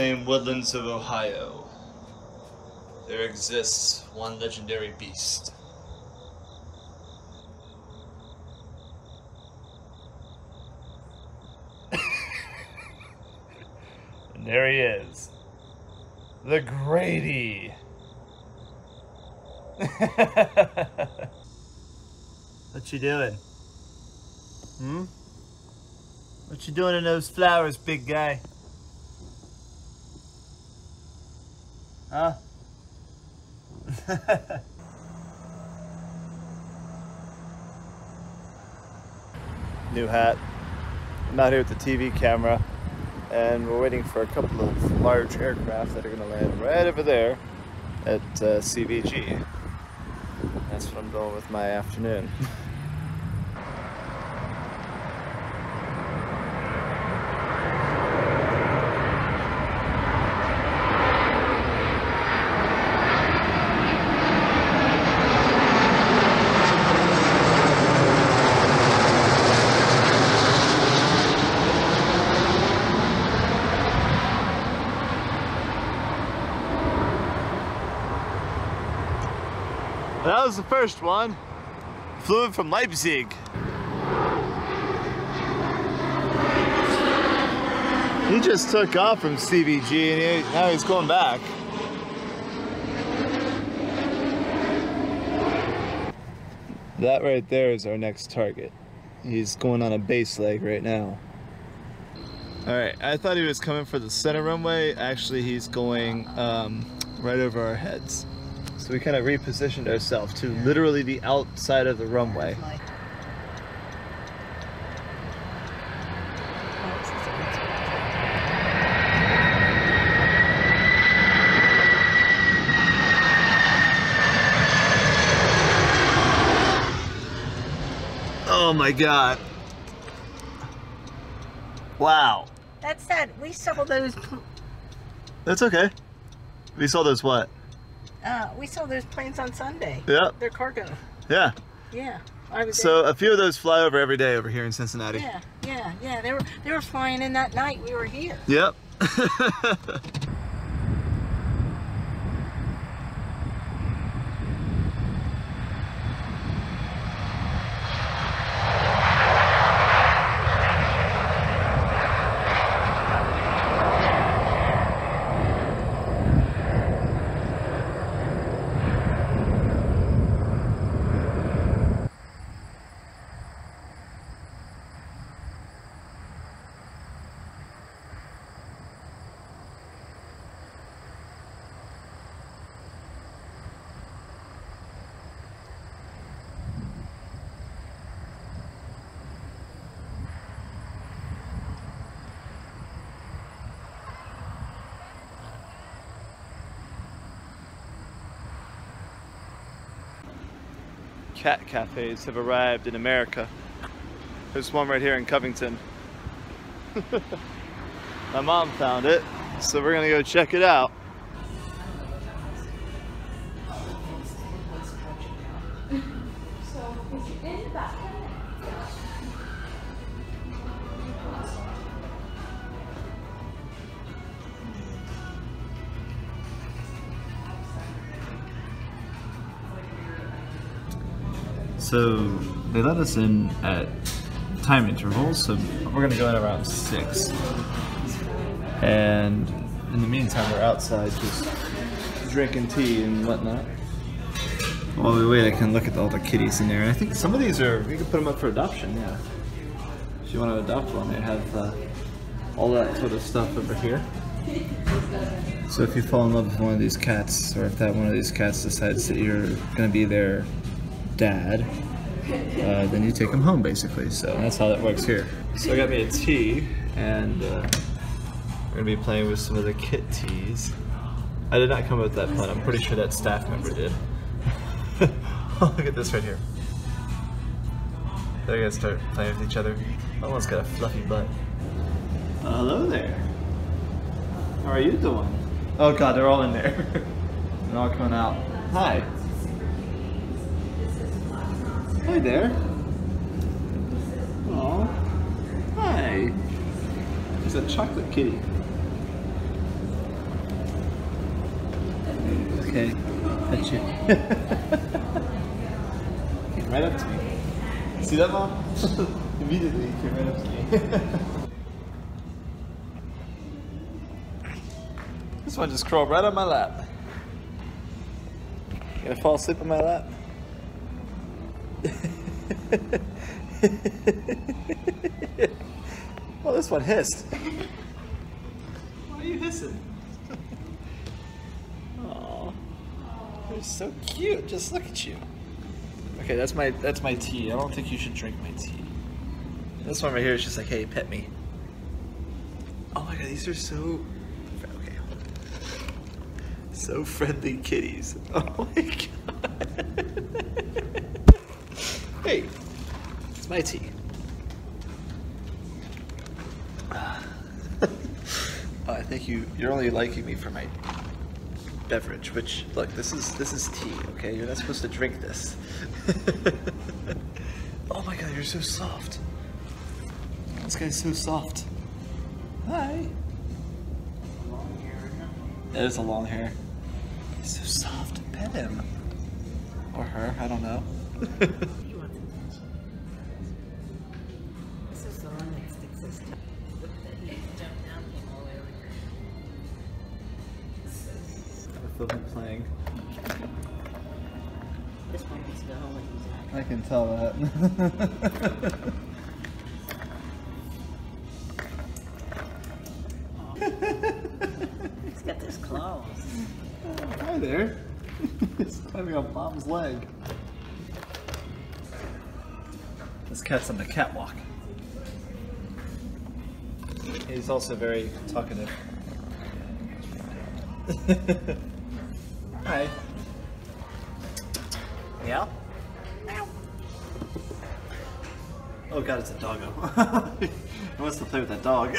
untamed woodlands of Ohio, there exists one legendary beast. and there he is. The Grady. what you doing? Hmm? What you doing in those flowers, big guy? Huh? New hat. I'm here with the TV camera and we're waiting for a couple of large aircraft that are going to land right over there at uh, CVG. That's what I'm doing with my afternoon. That was the first one. Flew in from Leipzig. He just took off from CVG and he, now he's going back. That right there is our next target. He's going on a base leg right now. Alright, I thought he was coming for the center runway. Actually, he's going um, right over our heads. So we kind of repositioned ourselves to literally the outside of the runway. Oh my god. Wow. That's sad. We saw those. That's okay. We saw those what? Uh, we saw those planes on Sunday. Yeah. They're cargo. Yeah. Yeah. I was. So a few of those fly over every day over here in Cincinnati. Yeah. Yeah. Yeah. They were. They were flying in that night we were here. Yep. Cat cafes have arrived in America. There's one right here in Covington. My mom found it, so we're gonna go check it out. So they let us in at time intervals, so we're gonna go in around six. And in the meantime, we're outside just drinking tea and whatnot. While we wait, I can look at all the kitties in there. I think some of these are, we could put them up for adoption, yeah. If you want to adopt one, they have uh, all that sort of stuff over here. So if you fall in love with one of these cats, or if that one of these cats decides that you're going to be their dad, uh, then you take them home basically. So that's how that works here. So I got me a tea, and uh, we're gonna be playing with some of the kit teas. I did not come up with that pun. I'm pretty sure that staff member did. Look at this right here. They're gonna start playing with each other. That one's got a fluffy butt. Uh, hello there. How are you doing? Oh god, they're all in there. they're all coming out. Hi. Hi there. Oh, hi. He's a chocolate kitty. Okay, that's you. came right up to me. See that, mom? Immediately came right up to me. This one just crawled right on my lap. Gonna fall asleep on my lap? well, this one hissed. Why are you hissing? Oh, you're so cute. Just look at you. Okay, that's my that's my tea. I don't think you should drink my tea. This one right here is just like, hey, pet me. Oh my god, these are so okay. So friendly kitties. Oh my god. Hey, it's my tea. I think you you're only liking me for my beverage, which look, this is this is tea, okay? You're not supposed to drink this. oh my god, you're so soft. This guy's so soft. Hi. It is a long hair. He's so soft. Pet him. Or her, I don't know. I playing. This one needs to go home he's out. I can tell that. He's got those claws. Hi there. He's climbing on Mom's leg. This cat's on the catwalk. He's also very talkative. Hi. Meow. Oh god, it's a doggo. he wants to play with that dog.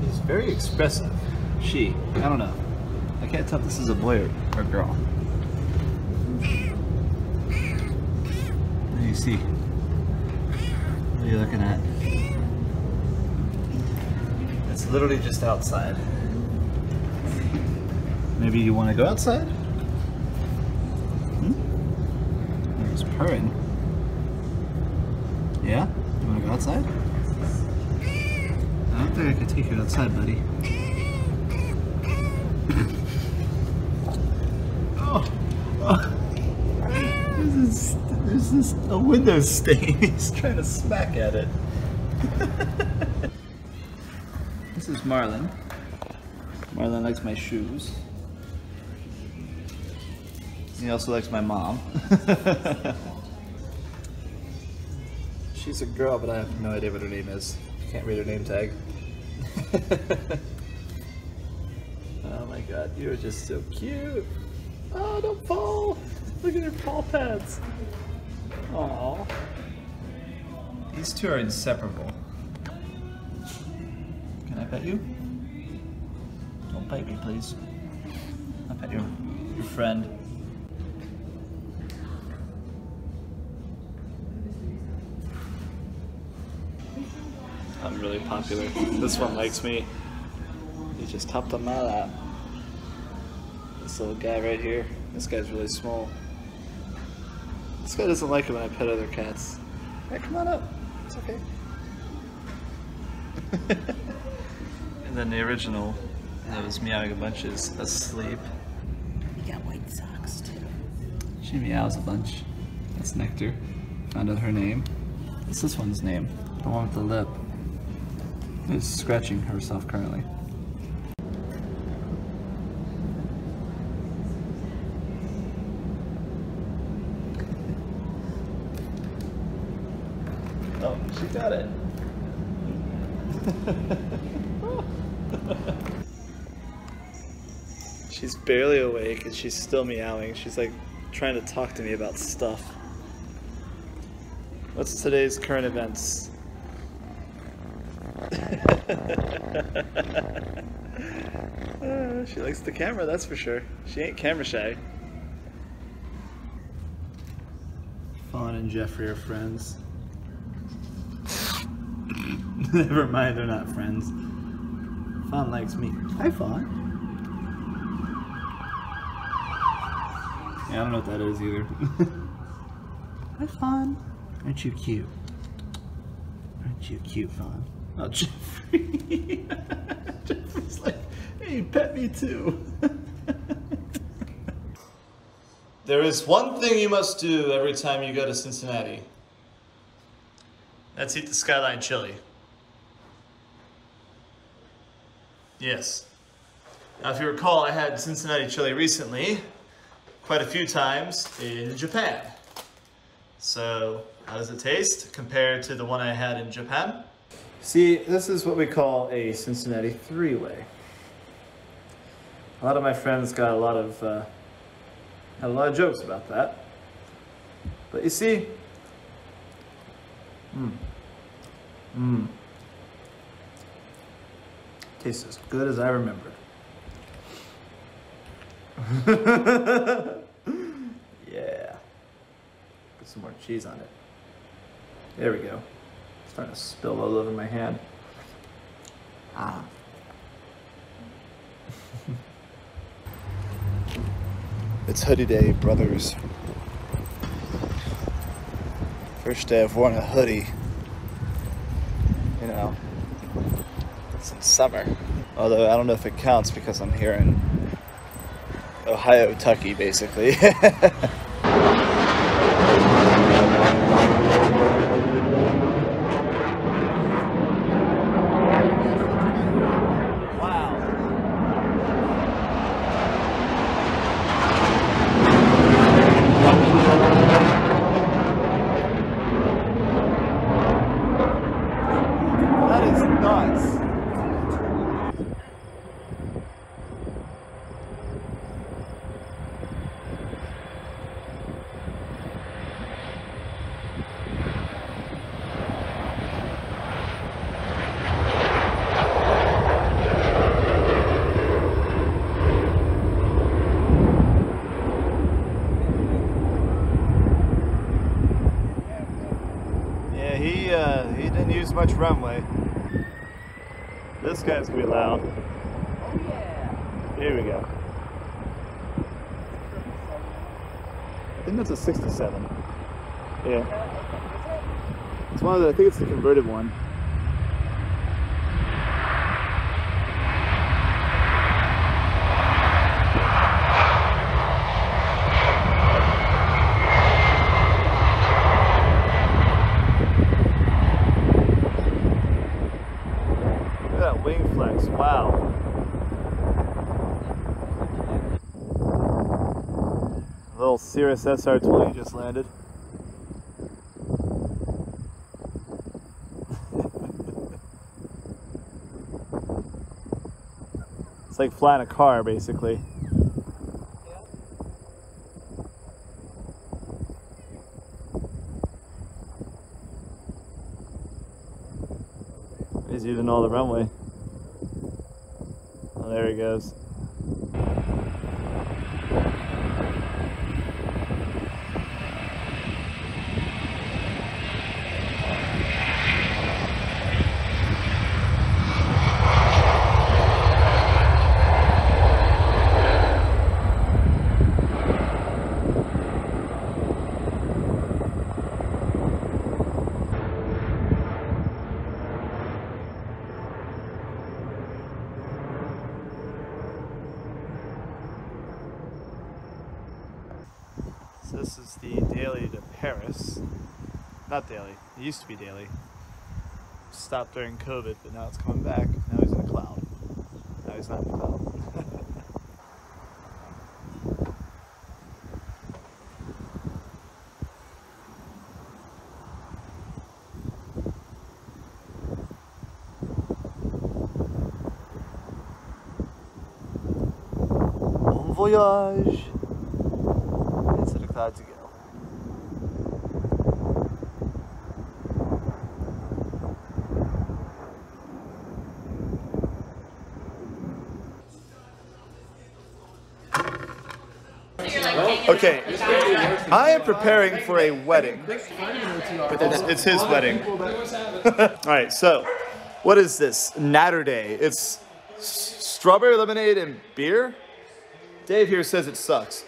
He's very expressive. She. I don't know. I can't tell if this is a boy or, or girl. What do you see? What are you looking at? It's literally just outside. Maybe you want to go outside? Hmm? There's purring. Yeah? You want to go outside? I don't think I could take you outside, buddy. oh, oh. This is, this is a window stain. He's trying to smack at it. this is Marlin. Marlin likes my shoes. He also likes my mom. She's a girl, but I have no idea what her name is. Can't read her name tag. oh my god, you are just so cute. Oh, don't fall. Look at your paw pads. Aww. These two are inseparable. Can I pet you? Don't bite me, please. I'll pet your, your friend. Really popular. This one likes me. He just hopped on my lap. This little guy right here. This guy's really small. This guy doesn't like it when I pet other cats. Hey, come on up. It's okay. and then the original that was meowing a bunch is asleep. He got white socks too. She meows a bunch. That's Nectar. Found out her name. What's this one's name? The one with the lip. Is scratching herself currently. Oh, she got it. she's barely awake and she's still meowing. She's like trying to talk to me about stuff. What's today's current events? uh, she likes the camera, that's for sure. She ain't camera shy. Fawn and Jeffrey are friends. Never mind, they're not friends. Fawn likes me. Hi, Fawn. Yeah, I don't know what that is either. Hi, Fawn. Aren't you cute? Aren't you cute, Fawn? Oh, Jeffrey. Jeffrey's like, hey, pet me too. there is one thing you must do every time you go to Cincinnati. That's eat the Skyline chili. Yes. Now, if you recall, I had Cincinnati chili recently, quite a few times in Japan. So, how does it taste compared to the one I had in Japan? See, this is what we call a Cincinnati three-way. A lot of my friends got a lot of uh, had a lot of jokes about that. But you see, mmm, mmm, tastes as good as I remembered. yeah. Put some more cheese on it. There we go. It's starting to spill all over my hand. Ah. it's hoodie day, brothers. First day I've worn a hoodie. You know, since summer. Although I don't know if it counts because I'm here in Ohio, Tucky, basically. This guy's gonna be loud. Oh yeah. Here we go. I think that's a 67. Yeah. It's one of the, I think it's the converted one. Cirrus SR20 just landed. it's like flying a car basically. He's using all the runway. Oh, there he goes. this is the daily to Paris. Not daily, it used to be daily. Stopped during COVID, but now it's coming back. Now he's in a cloud. Now he's not in a cloud. voyage to go. Okay, I am preparing for a wedding. It's, it's his wedding. All right, so what is this? Naturday. It's strawberry lemonade and beer. Dave here says it sucks.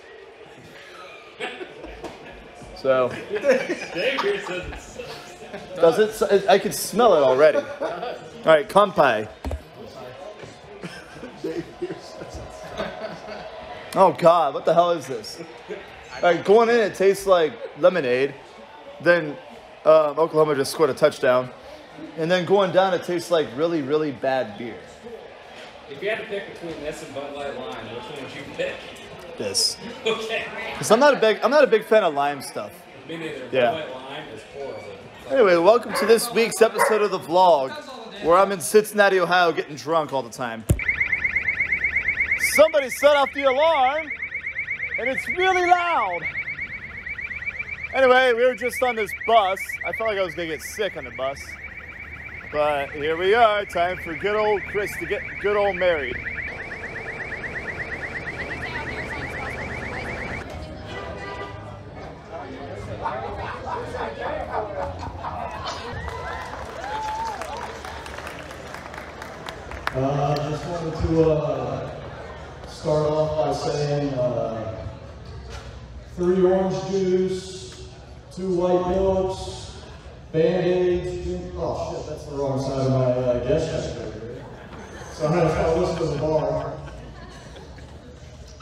So Dave here says it's does it? I can smell it already. All right, kampai. Oh God, what the hell is this? Right, going in, it tastes like lemonade. Then um, Oklahoma just scored a touchdown, and then going down, it tastes like really, really bad beer. If you had to pick between this and Bud Light Lime, which one would you pick? This, Okay. because I'm not a big, I'm not a big fan of lime stuff. Me neither. Yeah. Bud Light Lime is horrible. Anyway, welcome to this week's episode of the vlog, where I'm in Cincinnati, Ohio, getting drunk all the time. Somebody set off the alarm, and it's really loud. Anyway, we were just on this bus. I felt like I was gonna get sick on the bus, but here we are. Time for good old Chris to get good old married. Uh, just wanted to uh, start off by saying uh, three orange juice, two white milks, band-aids. Oh shit, that's the wrong side of my uh, guest register. So I'm try to listen to the bar.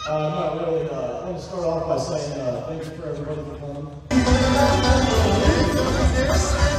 Uh, no, really, uh, I want to start off by saying uh, thank you for everybody for coming.